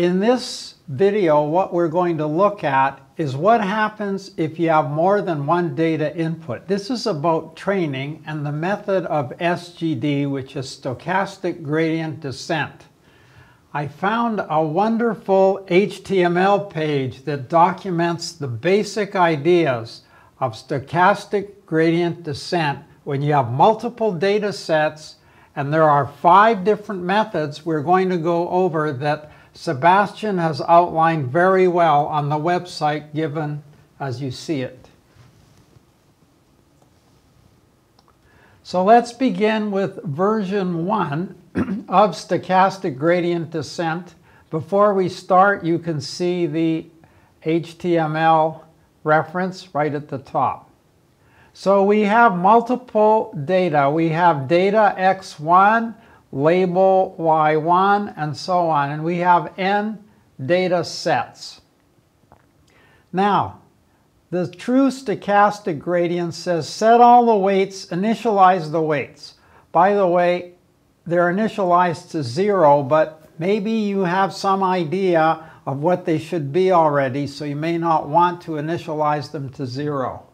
In this video, what we're going to look at is what happens if you have more than one data input. This is about training and the method of SGD, which is stochastic gradient descent. I found a wonderful HTML page that documents the basic ideas of stochastic gradient descent when you have multiple data sets and there are five different methods we're going to go over that Sebastian has outlined very well on the website given as you see it. So let's begin with version 1 of stochastic gradient descent. Before we start, you can see the HTML reference right at the top. So we have multiple data. We have data x1, label y1, and so on. And we have n data sets. Now, the true stochastic gradient says set all the weights, initialize the weights. By the way, they're initialized to zero, but maybe you have some idea of what they should be already, so you may not want to initialize them to zero.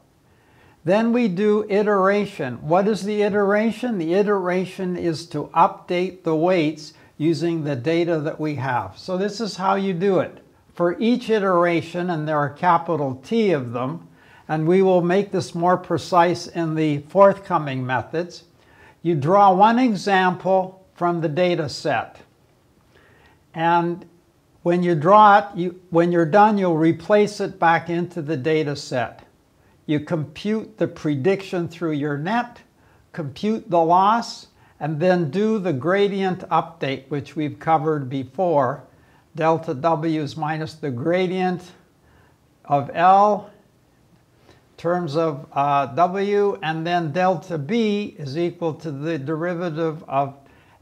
Then we do iteration. What is the iteration? The iteration is to update the weights using the data that we have. So this is how you do it. For each iteration, and there are capital T of them, and we will make this more precise in the forthcoming methods, you draw one example from the data set. And when you draw it, you, when you're done, you'll replace it back into the data set. You compute the prediction through your net, compute the loss, and then do the gradient update, which we've covered before. Delta W is minus the gradient of L terms of uh, W, and then delta B is equal to the derivative of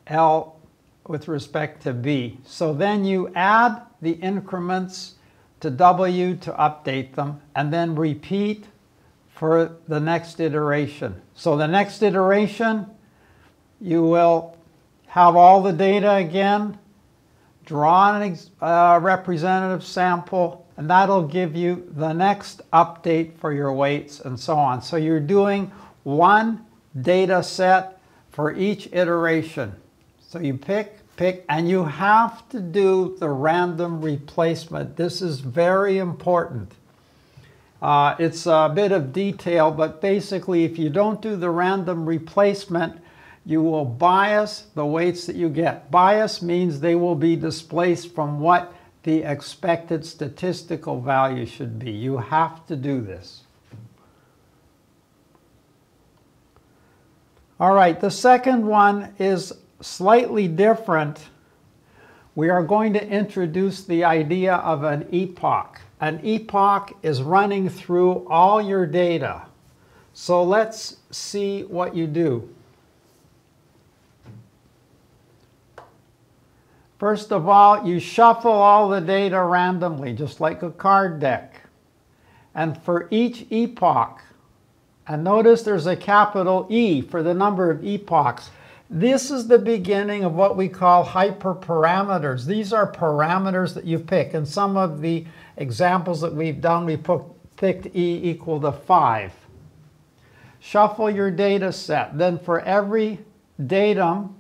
L with respect to B. So then you add the increments to W to update them, and then repeat for the next iteration. So the next iteration, you will have all the data again, draw a uh, representative sample, and that'll give you the next update for your weights and so on. So you're doing one data set for each iteration. So you pick, pick, and you have to do the random replacement. This is very important. Uh, it's a bit of detail, but basically if you don't do the random replacement, you will bias the weights that you get. Bias means they will be displaced from what the expected statistical value should be. You have to do this. All right, the second one is slightly different. We are going to introduce the idea of an epoch an epoch is running through all your data. So let's see what you do. First of all, you shuffle all the data randomly, just like a card deck. And for each epoch, and notice there's a capital E for the number of epochs. This is the beginning of what we call hyperparameters. These are parameters that you pick, and some of the examples that we've done, we picked E equal to 5. Shuffle your data set. Then for every datum,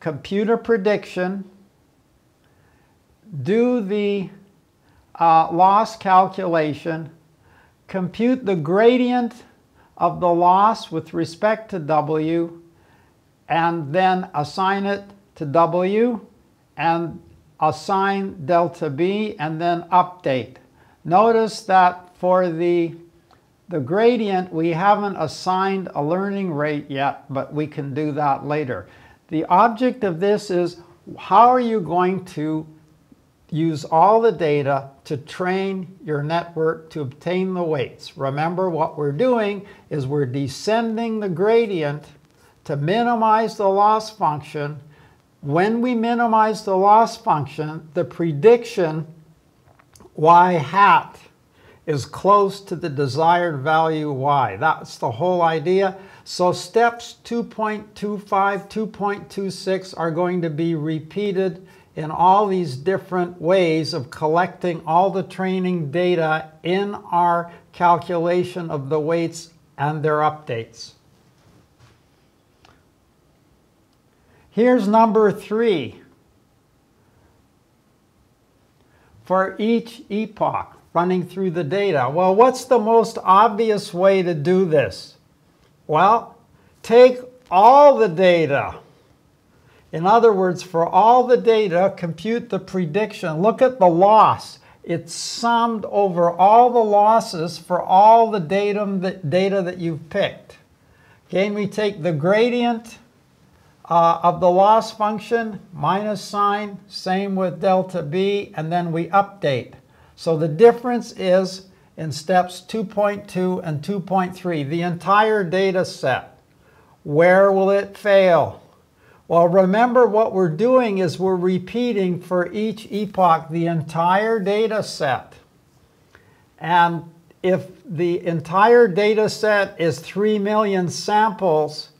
computer prediction, do the uh, loss calculation, compute the gradient of the loss with respect to W, and then assign it to W, and assign delta B, and then update. Notice that for the, the gradient, we haven't assigned a learning rate yet, but we can do that later. The object of this is how are you going to use all the data to train your network to obtain the weights. Remember what we're doing is we're descending the gradient to minimize the loss function when we minimize the loss function, the prediction y hat is close to the desired value y. That's the whole idea. So steps 2.25, 2.26 are going to be repeated in all these different ways of collecting all the training data in our calculation of the weights and their updates. Here's number three. For each epoch running through the data. Well, what's the most obvious way to do this? Well, take all the data. In other words, for all the data, compute the prediction. Look at the loss. It's summed over all the losses for all the datum that, data that you've picked. Again, we take the gradient uh, of the loss function, minus sign, same with delta B, and then we update. So the difference is in steps 2.2 and 2.3, the entire data set. Where will it fail? Well, remember what we're doing is we're repeating for each epoch the entire data set. And if the entire data set is 3 million samples,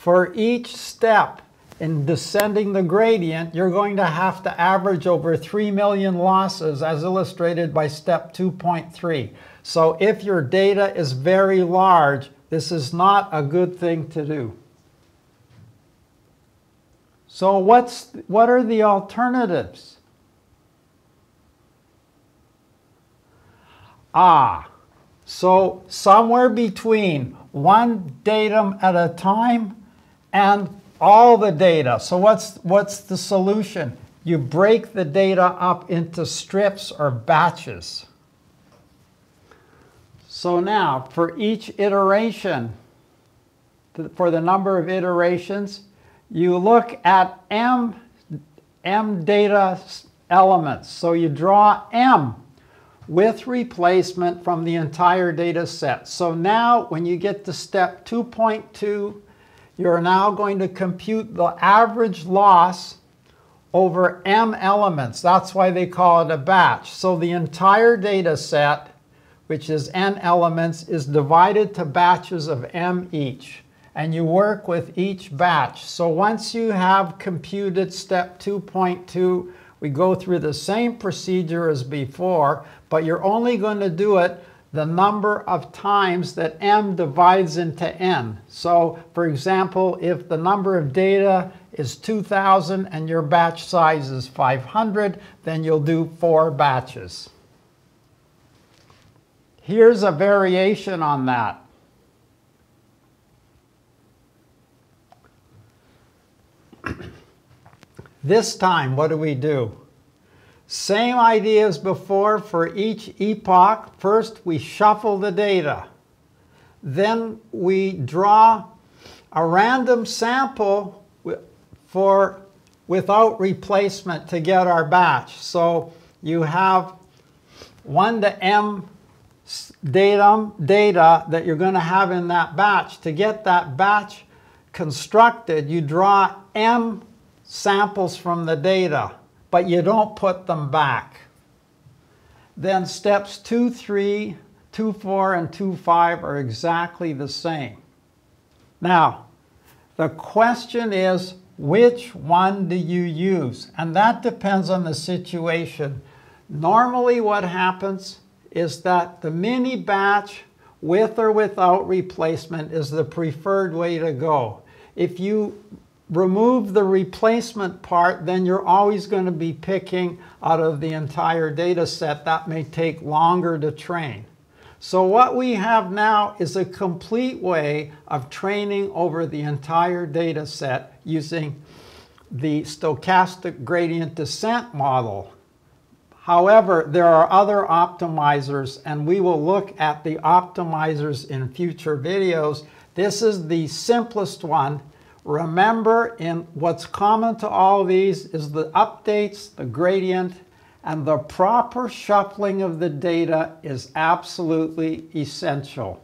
for each step in descending the gradient, you're going to have to average over 3 million losses as illustrated by step 2.3. So if your data is very large, this is not a good thing to do. So what's, what are the alternatives? Ah, so somewhere between one datum at a time and all the data. So what's, what's the solution? You break the data up into strips or batches. So now, for each iteration, for the number of iterations, you look at M, M data elements. So you draw M with replacement from the entire data set. So now when you get to step 2.2, you're now going to compute the average loss over M elements. That's why they call it a batch. So the entire data set, which is N elements, is divided to batches of M each and you work with each batch. So once you have computed step 2.2, we go through the same procedure as before, but you're only going to do it the number of times that m divides into n. So for example, if the number of data is 2,000 and your batch size is 500, then you'll do four batches. Here's a variation on that. This time, what do we do? Same idea as before for each epoch. First, we shuffle the data. Then we draw a random sample for without replacement to get our batch. So you have 1 to m datum data that you're going to have in that batch. To get that batch constructed, you draw m samples from the data, but you don't put them back. Then steps 2, 3, 2, 4, and 2, 5 are exactly the same. Now, the question is, which one do you use? And that depends on the situation. Normally what happens is that the mini batch with or without replacement is the preferred way to go. If you remove the replacement part, then you're always going to be picking out of the entire data set. That may take longer to train. So what we have now is a complete way of training over the entire data set using the stochastic gradient descent model. However, there are other optimizers, and we will look at the optimizers in future videos. This is the simplest one, Remember, in what's common to all these is the updates, the gradient, and the proper shuffling of the data is absolutely essential.